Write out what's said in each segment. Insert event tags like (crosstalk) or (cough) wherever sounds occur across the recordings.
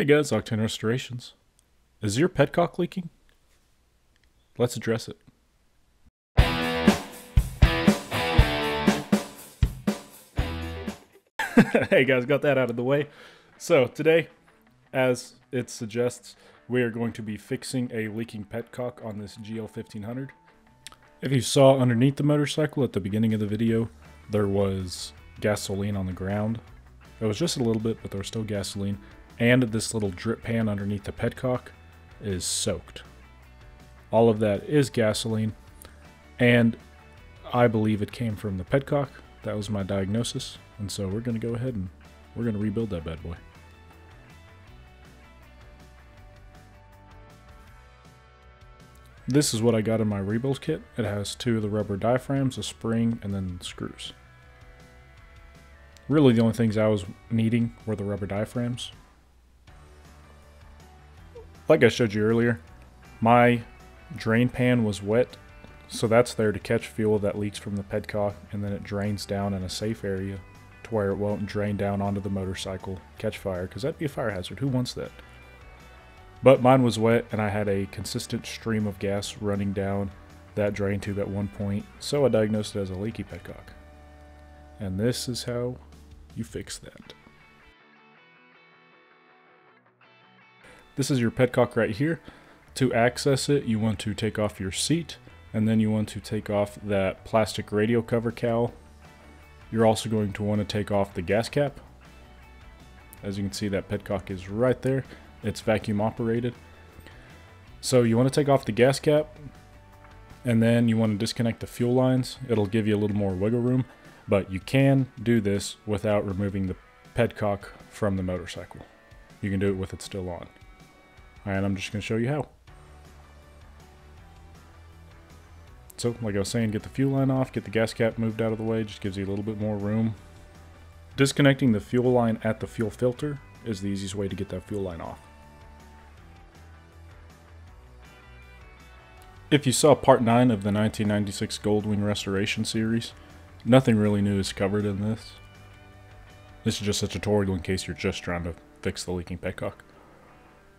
Hey guys, Octane Restorations. Is your petcock leaking? Let's address it. (laughs) hey guys, got that out of the way. So today, as it suggests, we are going to be fixing a leaking petcock on this GL1500. If you saw underneath the motorcycle at the beginning of the video, there was gasoline on the ground. It was just a little bit, but there was still gasoline. And this little drip pan underneath the petcock is soaked. All of that is gasoline. And I believe it came from the petcock. That was my diagnosis. And so we're going to go ahead and we're going to rebuild that bad boy. This is what I got in my rebuild kit. It has two of the rubber diaphragms, a spring, and then screws. Really the only things I was needing were the rubber diaphragms. Like I showed you earlier, my drain pan was wet, so that's there to catch fuel that leaks from the petcock, and then it drains down in a safe area to where it won't drain down onto the motorcycle, catch fire, because that'd be a fire hazard. Who wants that? But mine was wet, and I had a consistent stream of gas running down that drain tube at one point, so I diagnosed it as a leaky petcock. And this is how you fix that. This is your petcock right here. To access it, you want to take off your seat, and then you want to take off that plastic radio cover cowl. You're also going to want to take off the gas cap. As you can see, that petcock is right there. It's vacuum operated. So you want to take off the gas cap, and then you want to disconnect the fuel lines. It'll give you a little more wiggle room, but you can do this without removing the petcock from the motorcycle. You can do it with it still on. And I'm just going to show you how. So, like I was saying, get the fuel line off, get the gas cap moved out of the way, just gives you a little bit more room. Disconnecting the fuel line at the fuel filter is the easiest way to get that fuel line off. If you saw part 9 of the 1996 Goldwing Restoration series, nothing really new is covered in this. This is just a tutorial in case you're just trying to fix the leaking petcock.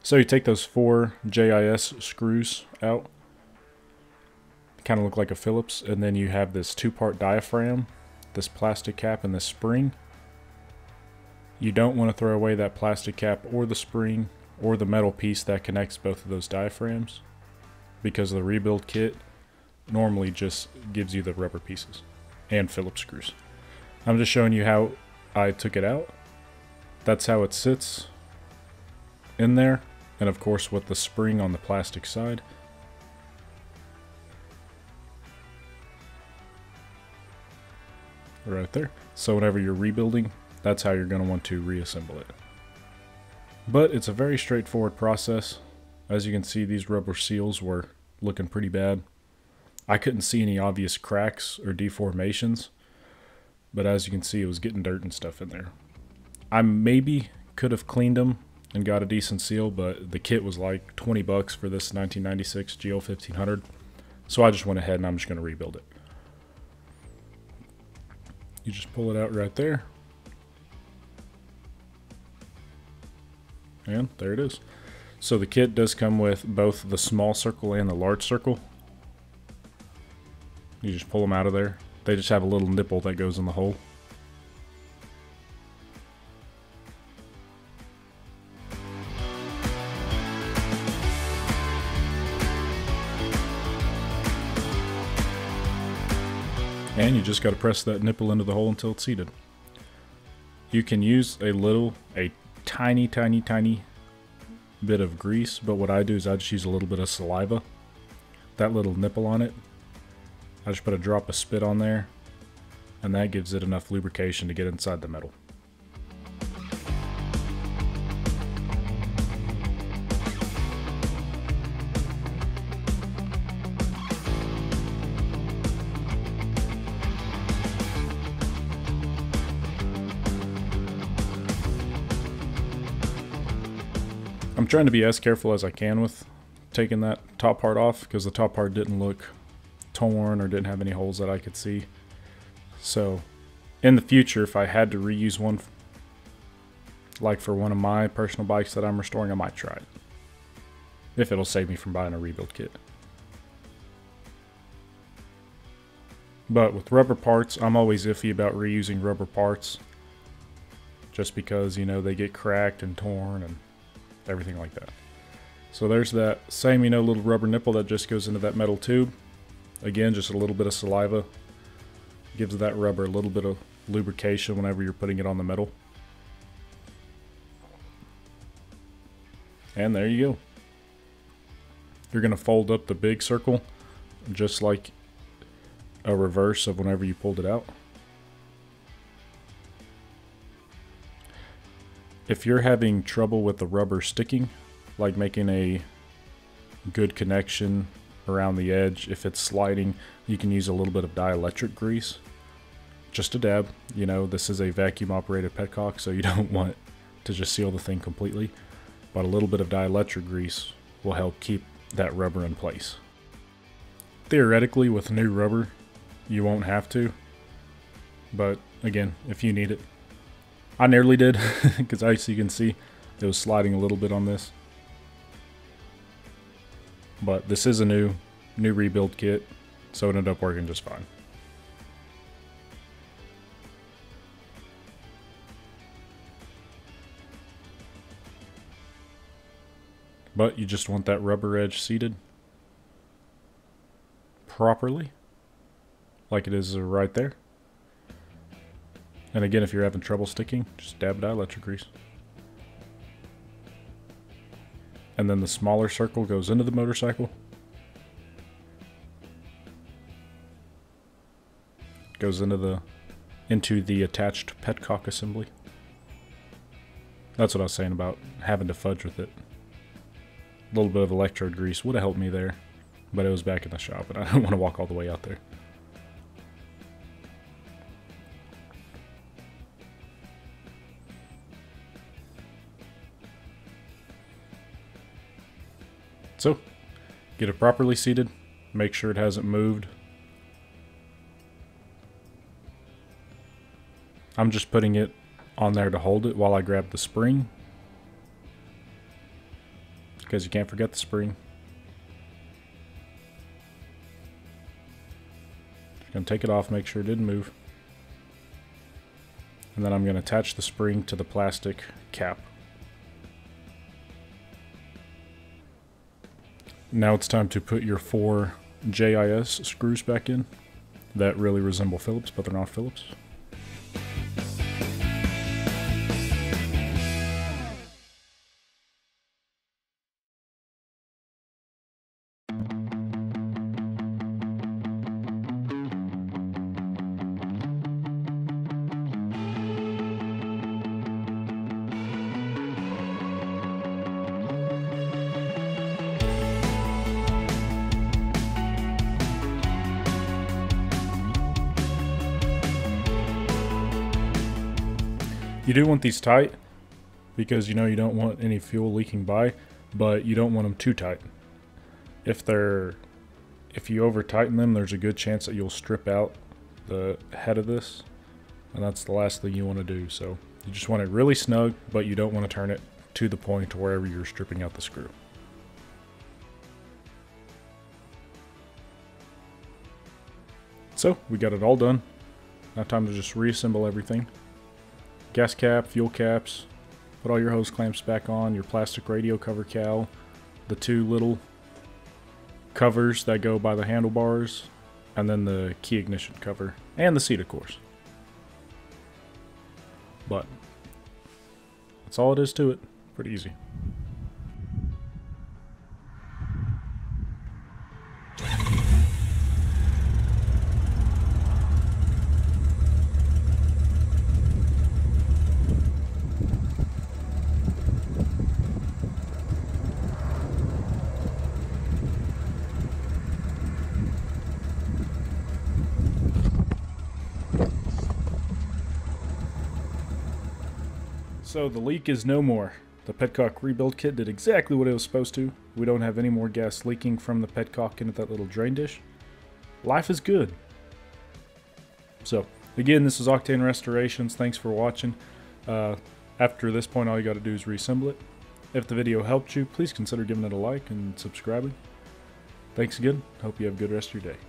So you take those four JIS screws out, kind of look like a Phillips, and then you have this two-part diaphragm, this plastic cap, and this spring. You don't want to throw away that plastic cap or the spring or the metal piece that connects both of those diaphragms because the rebuild kit normally just gives you the rubber pieces and Phillips screws. I'm just showing you how I took it out. That's how it sits in there and of course with the spring on the plastic side. Right there. So whenever you're rebuilding, that's how you're going to want to reassemble it. But it's a very straightforward process. As you can see, these rubber seals were looking pretty bad. I couldn't see any obvious cracks or deformations, but as you can see, it was getting dirt and stuff in there. I maybe could have cleaned them and got a decent seal, but the kit was like 20 bucks for this 1996 GL 1500. So I just went ahead and I'm just going to rebuild it. You just pull it out right there. And there it is. So the kit does come with both the small circle and the large circle. You just pull them out of there. They just have a little nipple that goes in the hole. And you just got to press that nipple into the hole until it's seated. You can use a little, a tiny, tiny, tiny bit of grease, but what I do is I just use a little bit of saliva. That little nipple on it, I just put a drop of spit on there, and that gives it enough lubrication to get inside the metal. Trying to be as careful as I can with taking that top part off because the top part didn't look torn or didn't have any holes that I could see. So in the future, if I had to reuse one, like for one of my personal bikes that I'm restoring, I might try it. If it'll save me from buying a rebuild kit. But with rubber parts, I'm always iffy about reusing rubber parts. Just because, you know, they get cracked and torn and everything like that. So there's that same, you know, little rubber nipple that just goes into that metal tube. Again, just a little bit of saliva. Gives that rubber a little bit of lubrication whenever you're putting it on the metal. And there you go. You're going to fold up the big circle just like a reverse of whenever you pulled it out. If you're having trouble with the rubber sticking, like making a good connection around the edge, if it's sliding, you can use a little bit of dielectric grease. Just a dab. You know, this is a vacuum operated petcock, so you (laughs) don't want to just seal the thing completely. But a little bit of dielectric grease will help keep that rubber in place. Theoretically, with new rubber, you won't have to. But again, if you need it. I nearly did, (laughs) because as you can see, it was sliding a little bit on this. But this is a new, new rebuild kit, so it ended up working just fine. But you just want that rubber edge seated properly, like it is right there. And again, if you're having trouble sticking, just dab dielectric grease. And then the smaller circle goes into the motorcycle. Goes into the into the attached petcock assembly. That's what I was saying about having to fudge with it. A little bit of electrode grease would have helped me there, but it was back in the shop and I (laughs) don't want to walk all the way out there. So, get it properly seated, make sure it hasn't moved. I'm just putting it on there to hold it while I grab the spring. Because you can't forget the spring. Just gonna take it off, make sure it didn't move. And then I'm gonna attach the spring to the plastic cap. Now it's time to put your four JIS screws back in that really resemble Phillips, but they're not Phillips. You do want these tight because you know you don't want any fuel leaking by, but you don't want them too tight. If they're if you over tighten them, there's a good chance that you'll strip out the head of this, and that's the last thing you want to do. So you just want it really snug, but you don't want to turn it to the point to wherever you're stripping out the screw. So we got it all done. Now time to just reassemble everything gas cap, fuel caps, put all your hose clamps back on, your plastic radio cover cowl, the two little covers that go by the handlebars, and then the key ignition cover, and the seat of course. But that's all it is to it. Pretty easy. So the leak is no more. The Petcock rebuild kit did exactly what it was supposed to. We don't have any more gas leaking from the Petcock into that little drain dish. Life is good. So, again, this is Octane Restorations. Thanks for watching. Uh, After this point, all you got to do is reassemble it. If the video helped you, please consider giving it a like and subscribing. Thanks again. Hope you have a good rest of your day.